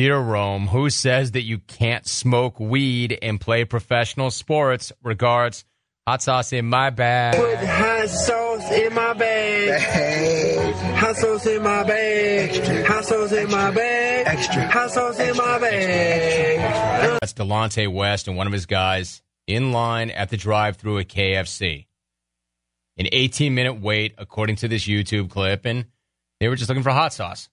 Dear Rome, who says that you can't smoke weed and play professional sports? Regards, hot sauce in my bag. Put hot sauce in my bag. Hot sauce in my bag. Hot sauce in my bag. Extra. Hot sauce in my bag. That's Delonte West and one of his guys in line at the drive-through at KFC. An 18-minute wait, according to this YouTube clip, and they were just looking for hot sauce.